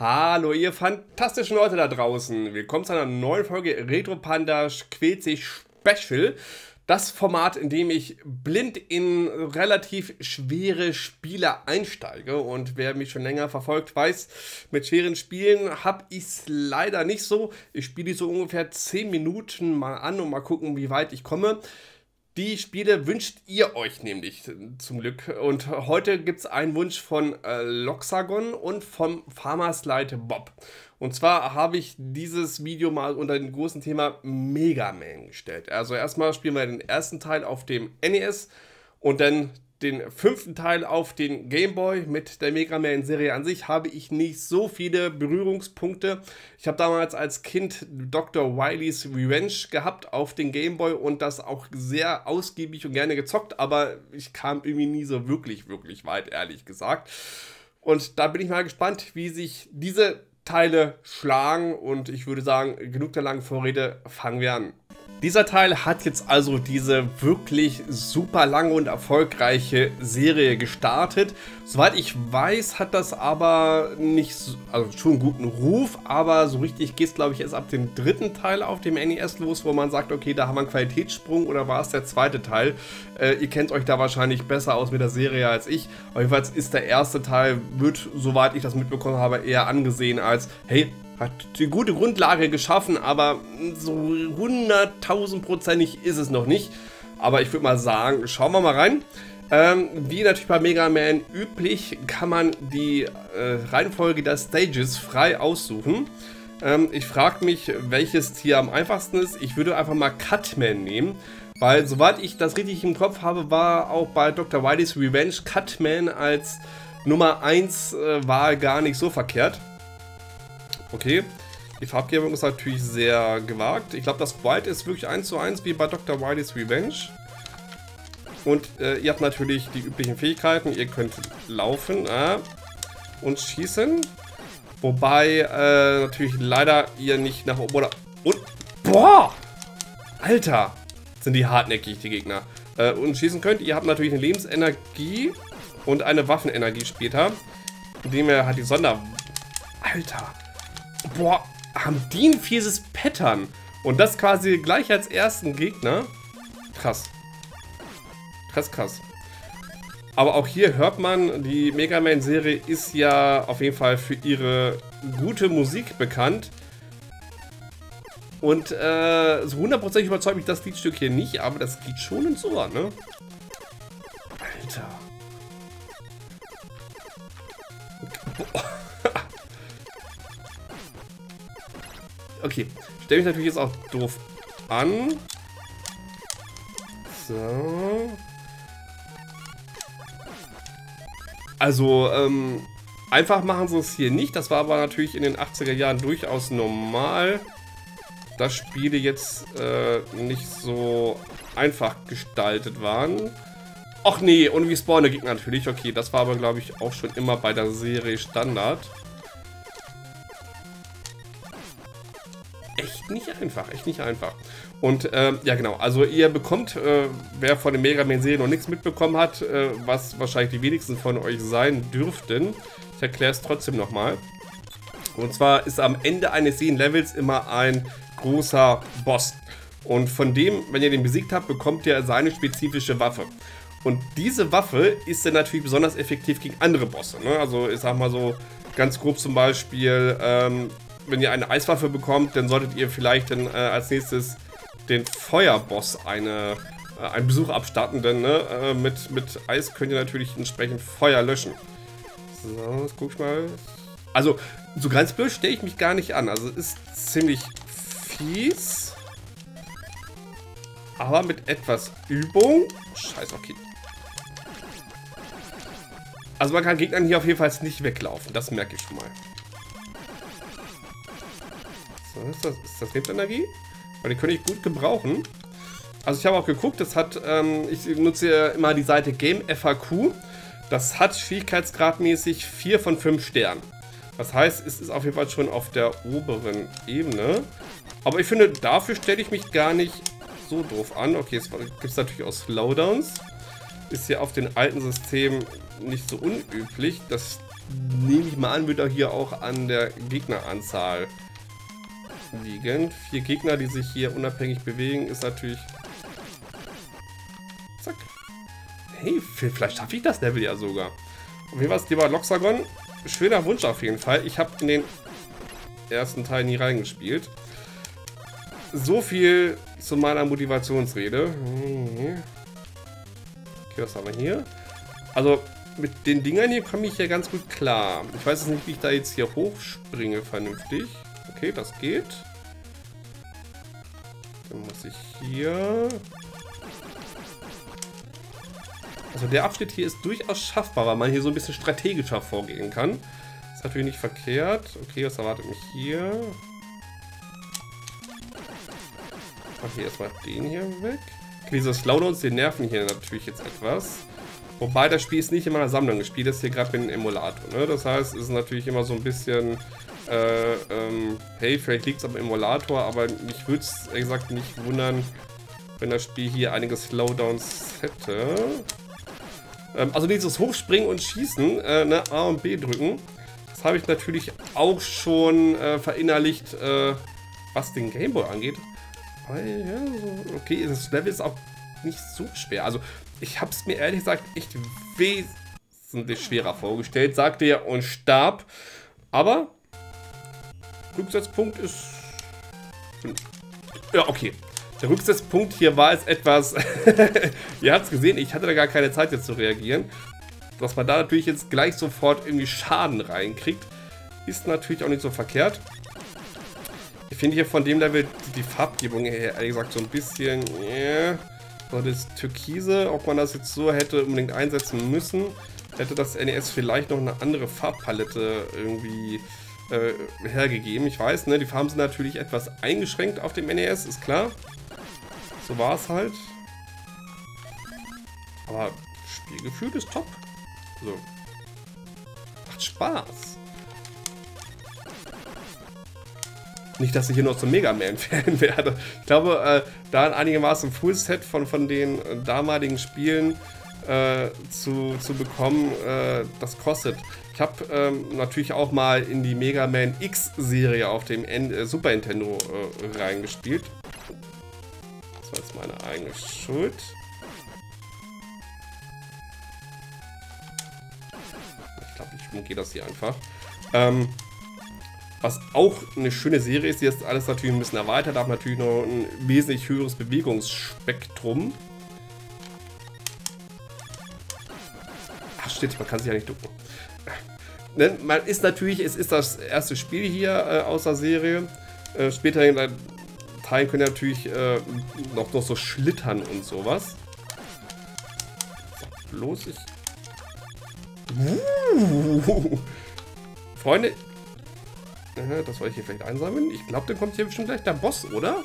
Hallo ihr fantastischen Leute da draußen. Willkommen zu einer neuen Folge Retro Panda quält sich Special. Das Format, in dem ich blind in relativ schwere Spiele einsteige. Und wer mich schon länger verfolgt, weiß, mit schweren Spielen habe ich es leider nicht so. Ich spiele die so ungefähr 10 Minuten mal an und mal gucken, wie weit ich komme. Die Spiele wünscht ihr euch nämlich zum Glück. Und heute gibt es einen Wunsch von äh, Loxagon und vom Farmerslide Bob. Und zwar habe ich dieses Video mal unter dem großen Thema Mega Man gestellt. Also erstmal spielen wir den ersten Teil auf dem NES und dann den fünften Teil auf den Game Boy mit der Mega Man-Serie an sich habe ich nicht so viele Berührungspunkte. Ich habe damals als Kind Dr. Wily's Revenge gehabt auf den Game Boy und das auch sehr ausgiebig und gerne gezockt, aber ich kam irgendwie nie so wirklich, wirklich weit, ehrlich gesagt. Und da bin ich mal gespannt, wie sich diese Teile schlagen und ich würde sagen, genug der langen Vorrede, fangen wir an. Dieser Teil hat jetzt also diese wirklich super lange und erfolgreiche Serie gestartet. Soweit ich weiß, hat das aber nicht, so, also schon einen guten Ruf, aber so richtig geht es glaube ich erst ab dem dritten Teil auf dem NES los, wo man sagt, okay, da haben wir einen Qualitätssprung oder war es der zweite Teil? Äh, ihr kennt euch da wahrscheinlich besser aus mit der Serie als ich. Auf jeden Fall ist der erste Teil, wird, soweit ich das mitbekommen habe, eher angesehen als, hey, hat die gute Grundlage geschaffen, aber so hunderttausendprozentig ist es noch nicht. Aber ich würde mal sagen, schauen wir mal rein. Ähm, wie natürlich bei Mega Man üblich, kann man die äh, Reihenfolge der Stages frei aussuchen. Ähm, ich frage mich, welches hier am einfachsten ist. Ich würde einfach mal Cutman nehmen. Weil, soweit ich das richtig im Kopf habe, war auch bei Dr. Wily's Revenge Cutman als Nummer 1 äh, Wahl gar nicht so verkehrt. Okay. Die Farbgebung ist natürlich sehr gewagt. Ich glaube, das White ist wirklich 1 zu 1 wie bei Dr. Wily's Revenge. Und äh, ihr habt natürlich die üblichen Fähigkeiten. Ihr könnt laufen äh, und schießen. Wobei äh, natürlich leider ihr nicht nach oben oder... Und... Boah! Alter! Sind die hartnäckig, die Gegner. Äh, und schießen könnt. Ihr habt natürlich eine Lebensenergie und eine Waffenenergie später. Indem ihr halt die Sonder... Alter! Boah, haben die ein fieses Pattern. Und das quasi gleich als ersten Gegner. Krass. Krass, krass. Aber auch hier hört man, die Mega Man-Serie ist ja auf jeden Fall für ihre gute Musik bekannt. Und äh, so hundertprozentig überzeugt mich das Liedstück hier nicht, aber das geht schon ins Ohr, ne? Okay, stelle mich natürlich jetzt auch doof an. So. Also, ähm, einfach machen sie es hier nicht. Das war aber natürlich in den 80er Jahren durchaus normal, dass Spiele jetzt äh, nicht so einfach gestaltet waren. Ach nee, und wie spawnen Gegner natürlich. Okay, das war aber, glaube ich, auch schon immer bei der Serie Standard. Nicht einfach, echt nicht einfach. Und äh, ja genau, also ihr bekommt, äh, wer von den Mega Man Serien noch nichts mitbekommen hat, äh, was wahrscheinlich die wenigsten von euch sein dürften, ich erkläre es trotzdem nochmal. Und zwar ist am Ende eines jeden Levels immer ein großer Boss. Und von dem, wenn ihr den besiegt habt, bekommt ihr seine spezifische Waffe. Und diese Waffe ist dann natürlich besonders effektiv gegen andere Bosse. Ne? Also ich sag mal so ganz grob zum Beispiel, ähm, wenn ihr eine Eiswaffe bekommt, dann solltet ihr vielleicht dann äh, als nächstes den Feuerboss eine, äh, einen Besuch abstatten, denn ne, äh, mit, mit Eis könnt ihr natürlich entsprechend Feuer löschen. So, jetzt guck ich mal. Also, so ganz blöd stelle ich mich gar nicht an. Also, ist ziemlich fies. Aber mit etwas Übung. Scheiße, okay. Also man kann Gegnern hier auf jeden Fall nicht weglaufen. Das merke ich schon mal. Was ist das? Ist das Lebensenergie? Weil die könnte ich gut gebrauchen. Also ich habe auch geguckt, das hat, ähm, ich nutze immer die Seite Game FAQ. Das hat schwierigkeitsgradmäßig 4 von 5 Sternen. Das heißt, es ist auf jeden Fall schon auf der oberen Ebene. Aber ich finde, dafür stelle ich mich gar nicht so doof an. Okay, es gibt es natürlich auch Slowdowns. Ist hier auf den alten Systemen nicht so unüblich, dass nehme ich mal an, wird auch hier auch an der Gegneranzahl liegen. Vier Gegner, die sich hier unabhängig bewegen, ist natürlich... Zack. Hey, vielleicht schaffe ich das Level ja sogar. Und wie war es, lieber Loxagon? Schöner Wunsch auf jeden Fall. Ich habe in den ersten Teil nie reingespielt. So viel zu meiner Motivationsrede. Okay, was haben wir hier? Also, mit den Dingern hier komme ich ja ganz gut klar. Ich weiß jetzt nicht, wie ich da jetzt hier hochspringe vernünftig. Okay, das geht. Dann muss ich hier... Also der Abschnitt hier ist durchaus schaffbar, weil man hier so ein bisschen strategischer vorgehen kann. Ist natürlich nicht verkehrt. Okay, was erwartet mich hier? Ich mache hier erstmal den hier weg. Okay, diese Slowdowns, die nerven hier natürlich jetzt etwas. Wobei das Spiel ist nicht in meiner Sammlung. Ich spiele das hier gerade mit einem Emulator. Ne? Das heißt, es ist natürlich immer so ein bisschen... Äh, ähm, hey, vielleicht liegt es am Emulator, aber mich würde es, ehrlich gesagt, nicht wundern, wenn das Spiel hier einige Slowdowns hätte. Ähm, also dieses Hochspringen und Schießen, äh, ne, A und B drücken, das habe ich natürlich auch schon äh, verinnerlicht, äh, was den Gameboy angeht. Weil, ja, okay, das Level ist auch nicht so schwer. Also, ich habe es mir ehrlich gesagt echt wesentlich schwerer vorgestellt, sagte er und starb. Aber, Rücksetzpunkt ist... Ja, okay. Der Rücksetzpunkt hier war es etwas... Ihr habt es gesehen, ich hatte da gar keine Zeit jetzt zu reagieren. Dass man da natürlich jetzt gleich sofort irgendwie Schaden reinkriegt, ist natürlich auch nicht so verkehrt. Ich finde hier von dem Level die Farbgebung her, ehrlich gesagt, so ein bisschen... Yeah. So das Türkise, ob man das jetzt so hätte unbedingt einsetzen müssen, hätte das NES vielleicht noch eine andere Farbpalette irgendwie äh, hergegeben. Ich weiß, ne, die Farben sind natürlich etwas eingeschränkt auf dem NES, ist klar. So war es halt. Aber Spielgefühl ist top. So. Macht Spaß. Nicht, dass ich hier noch zum Mega Man-Fan werde. Ich glaube, äh, da ein einigermaßen Full-Set von, von den damaligen Spielen äh, zu, zu bekommen, äh, das kostet. Ich habe ähm, natürlich auch mal in die Mega Man X-Serie auf dem N äh, Super Nintendo äh, reingespielt war jetzt meine eigene Schuld. Ich glaube, ich umgehe das hier einfach. Ähm, was auch eine schöne Serie ist, die ist alles natürlich ein bisschen erweitert, hat natürlich noch ein wesentlich höheres Bewegungsspektrum. Shit, man kann sich ja nicht ducken. Ne, man ist natürlich, es ist das erste Spiel hier äh, aus der Serie. Äh, später Teilen können natürlich äh, noch, noch so schlittern und sowas. So, bloß ich... Uh. Freunde... Äh, das wollte ich hier vielleicht einsammeln. Ich glaube, dann kommt hier bestimmt gleich der Boss, oder?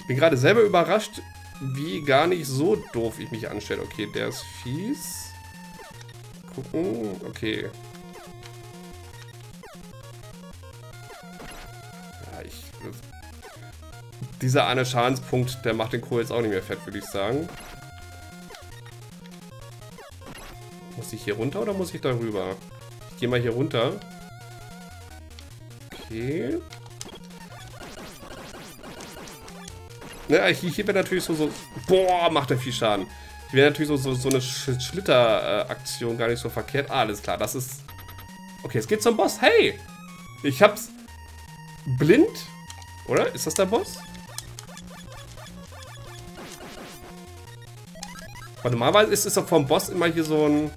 Ich bin gerade selber überrascht, wie gar nicht so doof ich mich anstelle. Okay, der ist fies. Gucken. Okay. dieser eine Schadenspunkt, der macht den Kohl jetzt auch nicht mehr fett, würde ich sagen. Muss ich hier runter oder muss ich da rüber? Ich gehe mal hier runter. Okay. Ne, hier, hier wäre natürlich so, so... Boah, macht er viel Schaden. Hier wäre natürlich so, so, so eine Sch Schlitteraktion gar nicht so verkehrt. Ah, alles klar, das ist... Okay, es geht zum Boss. Hey! Ich hab's... Blind? Oder? Ist das der Boss? Weil normalerweise ist es doch vom Boss immer hier so ein...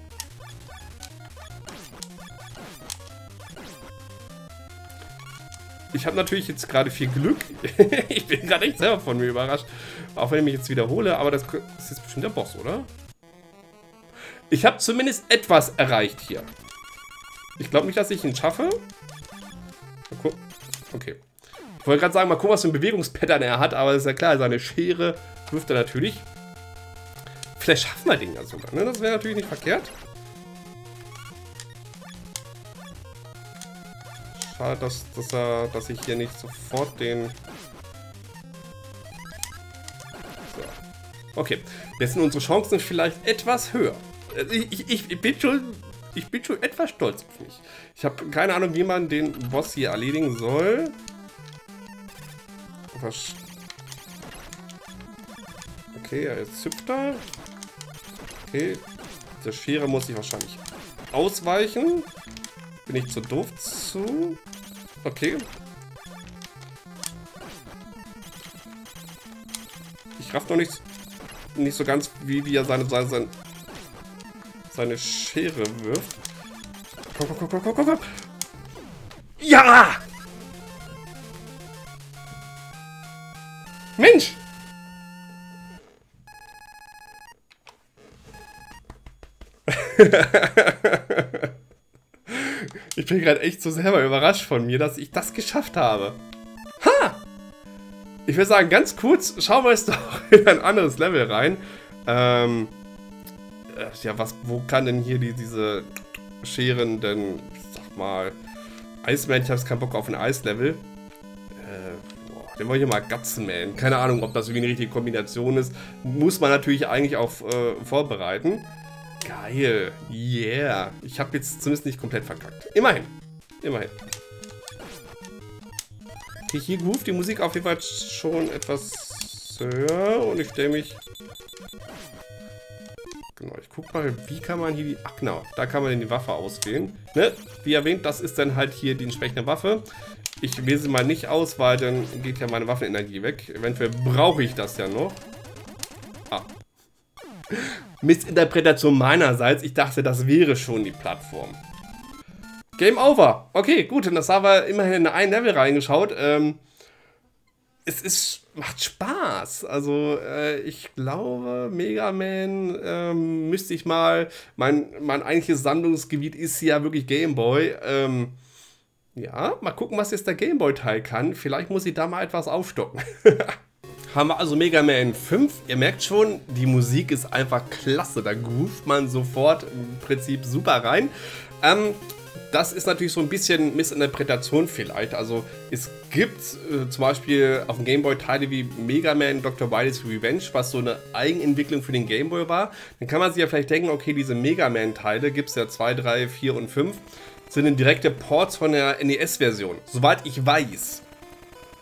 Ich habe natürlich jetzt gerade viel Glück. ich bin gerade echt selber von mir überrascht. Auch wenn ich mich jetzt wiederhole, aber das ist jetzt bestimmt der Boss, oder? Ich habe zumindest etwas erreicht hier. Ich glaube nicht, dass ich ihn schaffe. Okay. Ich wollte gerade sagen, mal gucken, was für ein Bewegungspattern er hat, aber ist ja klar, seine Schere wirft er natürlich. Vielleicht schaffen wir den ja sogar, ne? Das wäre natürlich nicht verkehrt. Schade, dass, dass, er, dass ich hier nicht sofort den... So. Okay, jetzt sind unsere Chancen vielleicht etwas höher. Ich, ich, ich, bin schon, ich bin schon etwas stolz auf mich. Ich habe keine Ahnung, wie man den Boss hier erledigen soll. Was? Okay, jetzt züpft er. Okay, der Schere muss ich wahrscheinlich ausweichen. Bin ich zu doof zu? Okay. Ich raff noch nicht, nicht so ganz, wie, wie er seine, seine, seine Schere wirft. Komm, komm, komm, komm, komm, komm. Ja! Mensch! ich bin gerade echt so selber überrascht von mir, dass ich das geschafft habe. Ha! Ich würde sagen, ganz kurz, schauen wir jetzt doch in ein anderes Level rein. Ähm, äh, ja, was, wo kann denn hier die, diese Scheren denn, sag mal, Iceman, ich habe keinen Bock auf ein Eislevel. Äh, den wollen wir mal Gatzenman. Keine Ahnung, ob das irgendwie eine richtige Kombination ist. Muss man natürlich eigentlich auch äh, vorbereiten. Geil. Yeah. Ich habe jetzt zumindest nicht komplett verkackt. Immerhin. Immerhin. Okay, hier groove die Musik auf jeden Fall schon etwas höher. Und ich stelle mich... Genau, ich guck mal, wie kann man hier die... Ach genau, da kann man die Waffe auswählen. Ne? Wie erwähnt, das ist dann halt hier die entsprechende Waffe. Ich wähle sie mal nicht aus, weil dann geht ja meine Waffenenergie weg. Eventuell brauche ich das ja noch. Ah. Missinterpretation meinerseits. Ich dachte, das wäre schon die Plattform. Game over. Okay, gut. Und das haben wir immerhin in ein Level reingeschaut. Ähm, es ist, macht Spaß. Also, äh, ich glaube, Mega Man ähm, müsste ich mal. Mein, mein eigentliches Sammlungsgebiet ist ja wirklich Game Boy. Ähm, ja, mal gucken, was jetzt der Game Boy-Teil kann. Vielleicht muss ich da mal etwas aufstocken. haben wir also Mega Man 5. Ihr merkt schon, die Musik ist einfach klasse. Da groovt man sofort im Prinzip super rein. Ähm, das ist natürlich so ein bisschen Missinterpretation vielleicht. Also es gibt äh, zum Beispiel auf dem Gameboy Teile wie Mega Man Dr. Wily's Revenge, was so eine Eigenentwicklung für den Gameboy war. Dann kann man sich ja vielleicht denken, okay, diese Mega Man Teile gibt es ja 2, 3, 4 und 5, sind direkte Ports von der NES-Version. Soweit ich weiß.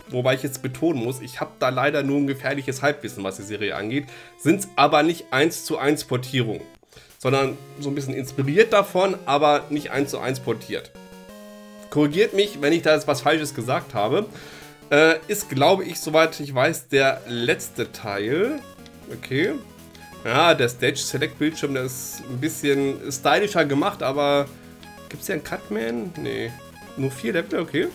Wobei ich jetzt betonen muss, ich habe da leider nur ein gefährliches Halbwissen, was die Serie angeht. Sind es aber nicht 1 zu 1 Portierungen, sondern so ein bisschen inspiriert davon, aber nicht 1 zu 1 portiert. Korrigiert mich, wenn ich da jetzt was Falsches gesagt habe. Äh, ist, glaube ich, soweit ich weiß, der letzte Teil. Okay. Ja, der Stage Select Bildschirm, der ist ein bisschen stylischer gemacht, aber gibt es hier einen Cutman? Nee. Nur vier Level, okay.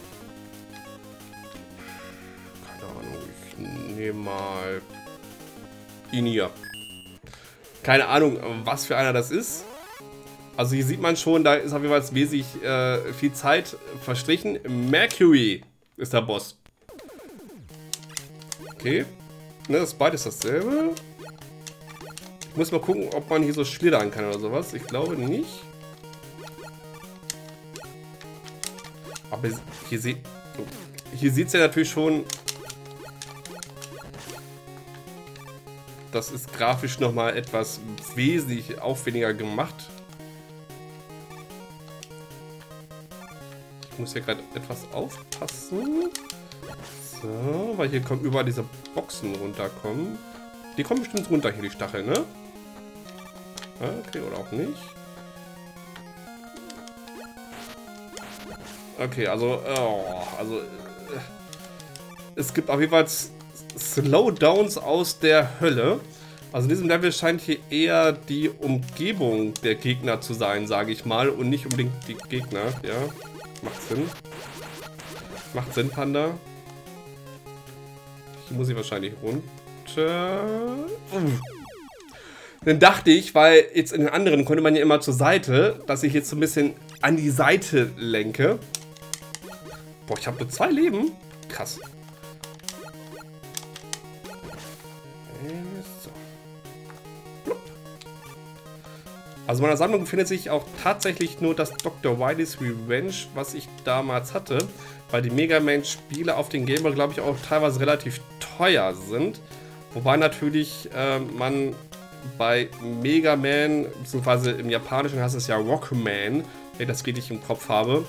Nehme mal ihn hier. Keine Ahnung, was für einer das ist. Also hier sieht man schon, da ist auf jeden Fall wesentlich äh, viel Zeit verstrichen. Mercury ist der Boss. Okay. Ne, das ist beides dasselbe. Ich muss mal gucken, ob man hier so schlittern kann oder sowas. Ich glaube nicht. Aber hier, hier sieht es ja natürlich schon das ist grafisch nochmal etwas wesentlich aufwendiger gemacht. Ich muss hier gerade etwas aufpassen. So, weil hier kommen überall diese Boxen runterkommen. Die kommen bestimmt runter hier, die Stacheln, ne? Okay, oder auch nicht. Okay, also, oh, also, äh, es gibt auf jeden Fall Slowdowns aus der Hölle. Also in diesem Level scheint hier eher die Umgebung der Gegner zu sein, sage ich mal, und nicht unbedingt die Gegner. Ja, macht Sinn. Macht Sinn, Panda. Hier muss ich wahrscheinlich runter. Uh. Dann dachte ich, weil jetzt in den anderen konnte man ja immer zur Seite, dass ich jetzt so ein bisschen an die Seite lenke. Boah, ich habe nur zwei Leben. Krass. Also in meiner Sammlung befindet sich auch tatsächlich nur das Dr. Wily's Revenge, was ich damals hatte, weil die Mega Man Spiele auf den Gameboy, glaube ich, auch teilweise relativ teuer sind. Wobei natürlich äh, man bei Mega Man, beziehungsweise im Japanischen heißt es ja Rockman, wenn ich das richtig im Kopf habe,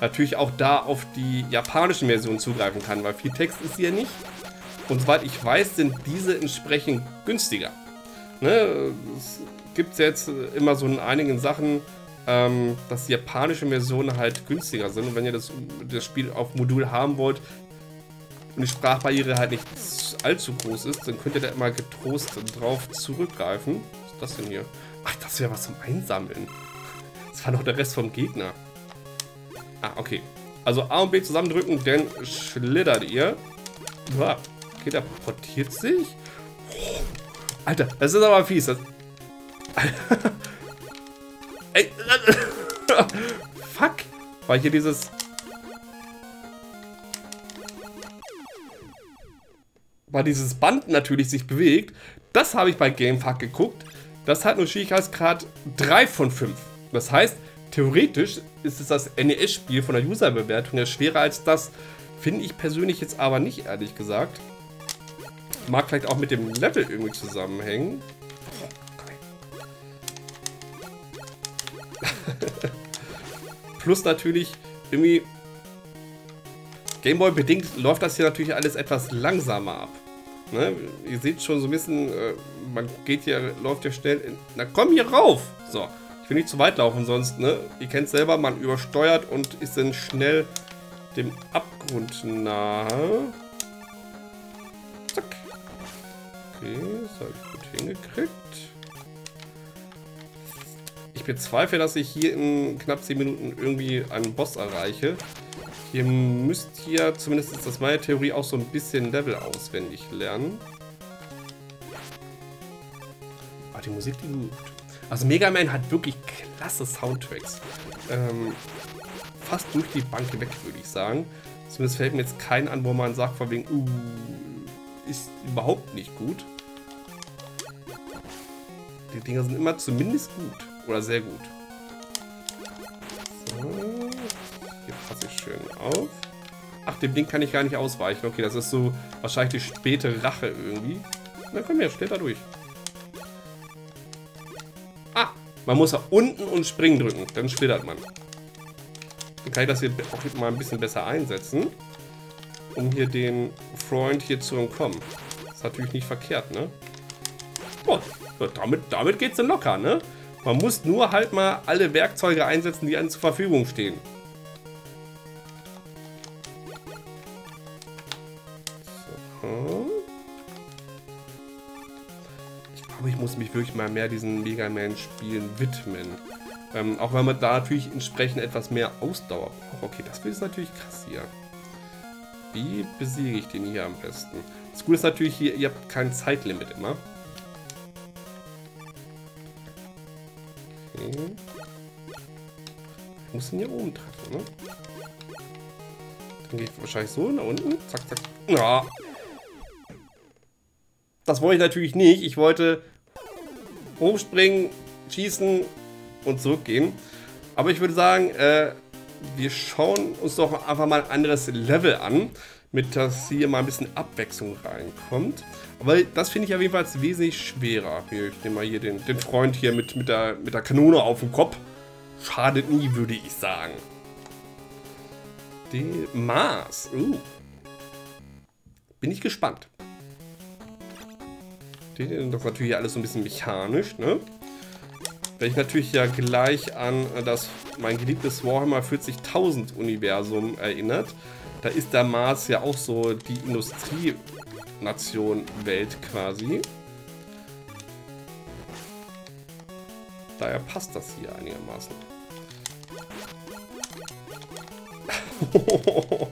natürlich auch da auf die japanische Version zugreifen kann, weil viel Text ist hier nicht. Und soweit ich weiß, sind diese entsprechend günstiger. Ne? Gibt jetzt immer so in einigen Sachen, ähm, dass die japanische Versionen halt günstiger sind. Und wenn ihr das, das Spiel auf Modul haben wollt und die Sprachbarriere halt nicht allzu groß ist, dann könnt ihr da immer getrost drauf zurückgreifen. Was ist das denn hier? Ach, das wäre was zum Einsammeln. Das war noch der Rest vom Gegner. Ah, okay. Also A und B zusammendrücken, dann schlittert ihr. Uah. Okay, der portiert sich. Alter, das ist aber fies. Das Ey. Fuck. Weil hier dieses... Weil dieses Band natürlich sich bewegt. Das habe ich bei Gamefuck geguckt. Das hat nur Schwierigkeitsgrad 3 von 5. Das heißt, theoretisch ist es das NES-Spiel von der User-Bewertung ja schwerer als das. Finde ich persönlich jetzt aber nicht, ehrlich gesagt. Mag vielleicht auch mit dem Level irgendwie zusammenhängen. Plus natürlich irgendwie Gameboy bedingt läuft das hier natürlich alles etwas langsamer ab. Ne? Ihr seht schon so ein bisschen, äh, man geht hier, läuft ja schnell in, Na komm hier rauf! So, ich will nicht zu weit laufen, sonst, ne? Ihr kennt selber, man übersteuert und ist dann schnell dem Abgrund nahe. Zack. Okay, das habe ich gut hingekriegt. Ich bezweifle, dass ich hier in knapp 10 Minuten irgendwie einen Boss erreiche. Ihr müsst hier, zumindest ist das meine Theorie, auch so ein bisschen Level auswendig lernen. Ah, die Musik, die gut. Also Mega Man hat wirklich klasse Soundtracks. Ähm, fast durch die Bank weg, würde ich sagen. Zumindest fällt mir jetzt kein an, wo man sagt, von wegen, uh, ist überhaupt nicht gut. Die Dinger sind immer zumindest gut. Oder sehr gut. So. Hier passe ich schön auf. Ach, dem Ding kann ich gar nicht ausweichen. Okay, das ist so wahrscheinlich die späte Rache irgendwie. Na komm her, steht da durch. Ah, man muss da unten und springen drücken. Dann schlittert man. Dann kann ich das hier auch mal ein bisschen besser einsetzen. Um hier den Freund hier zu entkommen. Ist natürlich nicht verkehrt, ne? Boah, damit, damit geht's dann locker, ne? Man muss nur halt mal alle Werkzeuge einsetzen, die einem zur Verfügung stehen. Ich glaube, ich muss mich wirklich mal mehr diesen Mega Man-Spielen widmen. Ähm, auch wenn man da natürlich entsprechend etwas mehr Ausdauer braucht. Okay, das wird natürlich krass hier. Wie besiege ich den hier am besten? Das Gute ist natürlich hier, ihr habt kein Zeitlimit immer. Ich muss ihn hier oben treffen, ne? Dann geht wahrscheinlich so nach unten. Zack, zack. Ja. Das wollte ich natürlich nicht. Ich wollte hochspringen, schießen und zurückgehen. Aber ich würde sagen, äh, wir schauen uns doch einfach mal ein anderes Level an, mit dass hier mal ein bisschen Abwechslung reinkommt. Aber das finde ich auf jeden Fall wesentlich schwerer. Hier, ich nehme mal hier den, den Freund hier mit, mit, der, mit der Kanone auf dem Kopf. Schadet nie, würde ich sagen. Die Mars. Uh. Bin ich gespannt. Das ist natürlich alles so ein bisschen mechanisch, ne? Wenn ich natürlich ja gleich an das mein geliebtes Warhammer 40.000 Universum erinnert, da ist der Mars ja auch so die Industrienation Welt quasi. Daher passt das hier einigermaßen.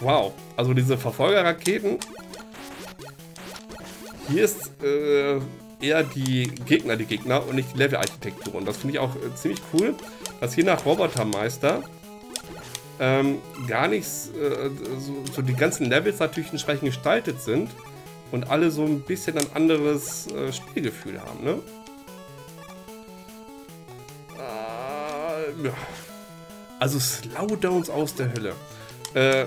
wow, also diese Verfolgerraketen. Hier ist äh, eher die Gegner die Gegner und nicht die Level-Architektur. Und das finde ich auch äh, ziemlich cool, dass hier nach Robotermeister ähm, gar nichts, äh, so, so, die ganzen Levels natürlich entsprechend gestaltet sind und alle so ein bisschen ein anderes äh, Spielgefühl haben, ne? Ja. Also Slowdowns aus der Hölle. Äh,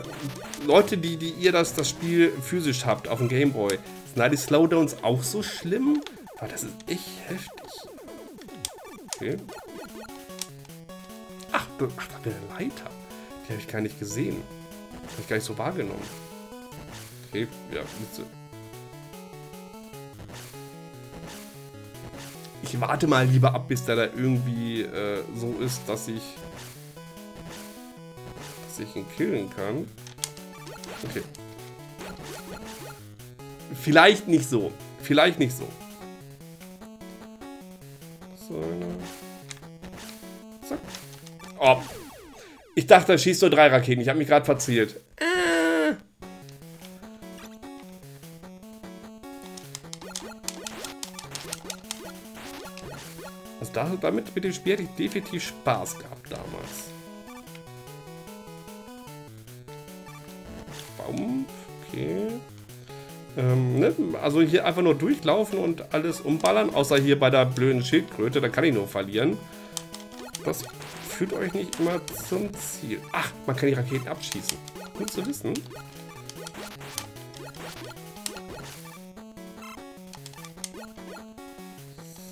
Leute, die, die ihr das, das Spiel physisch habt auf dem Gameboy, sind die Slowdowns auch so schlimm? Aber das ist echt heftig. Okay. Ach, da wäre eine Leiter. Die habe ich gar nicht gesehen. Habe ich gar nicht so wahrgenommen. Okay, ja, bitte. Ich warte mal lieber ab, bis der da irgendwie äh, so ist, dass ich dass ich ihn killen kann. Okay. Vielleicht nicht so. Vielleicht nicht so. So. Zack. Oh. Ich dachte, er schießt nur drei Raketen. Ich habe mich gerade verzählt. Äh. Also da, damit mit dem Spiel hätte ich definitiv Spaß gehabt damals. Baum. Okay. Ähm, ne? Also hier einfach nur durchlaufen und alles umballern. Außer hier bei der blöden Schildkröte. Da kann ich nur verlieren. Das führt euch nicht immer zum Ziel. Ach, man kann die Raketen abschießen. Gut zu wissen.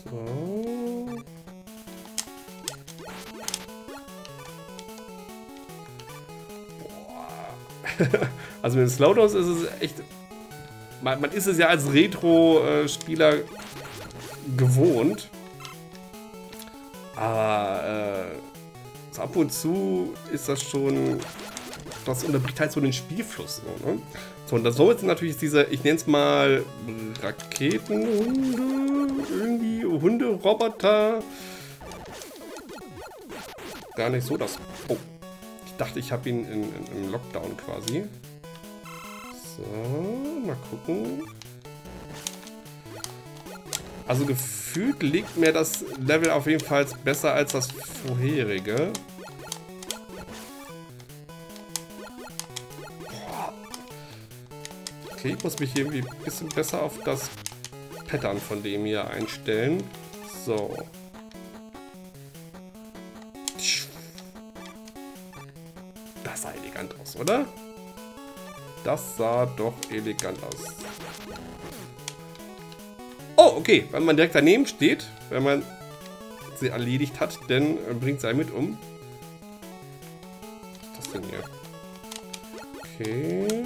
So. Boah. also mit den Slowdowns ist es echt... Man, man ist es ja als Retro-Spieler gewohnt. Aber äh, ab und zu ist das schon. Das unterbricht halt so den Spielfluss. So, ne? so und das soll jetzt natürlich diese, ich nenne es mal Raketenhunde, irgendwie Hunde-Roboter. Gar nicht so das. Oh. Ich dachte, ich habe ihn in, in, im Lockdown quasi. So, mal gucken. Also gefühlt liegt mir das Level auf jeden Fall besser als das vorherige. Okay, ich muss mich irgendwie ein bisschen besser auf das Pattern von dem hier einstellen. So. Das sah elegant aus, oder? Das sah doch elegant aus. Oh, okay. Wenn man direkt daneben steht, wenn man sie erledigt hat, dann bringt sie mit um. Was ist das denn hier? Okay.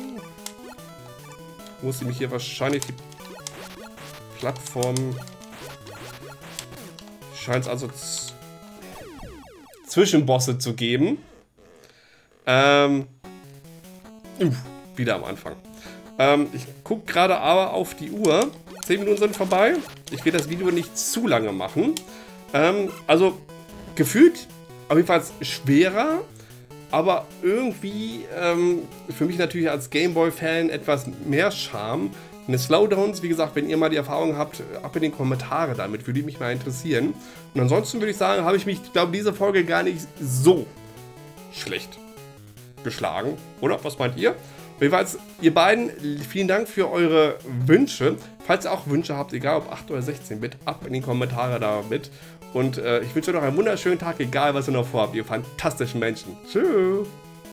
Muss ich mich hier wahrscheinlich die Plattform... Scheint es also Zwischenbosse zu geben. Ähm... Uff, wieder am Anfang. Ähm, ich gucke gerade aber auf die Uhr. 10 Minuten sind vorbei. Ich will das Video nicht zu lange machen. Ähm, also, gefühlt auf jeden Fall schwerer, aber irgendwie ähm, für mich natürlich als Gameboy-Fan etwas mehr Charme. Eine Slowdowns, wie gesagt, wenn ihr mal die Erfahrung habt, ab in den Kommentare damit, würde mich mal interessieren. Und ansonsten würde ich sagen, habe ich mich, ich glaube, diese Folge gar nicht so schlecht geschlagen. Oder? Was meint ihr? Jedenfalls, ihr beiden, vielen Dank für eure Wünsche. Falls ihr auch Wünsche habt, egal ob 8 oder 16 Bit, ab in die Kommentare damit. Und äh, ich wünsche euch noch einen wunderschönen Tag, egal was ihr noch vorhabt, ihr fantastischen Menschen. Tschüss.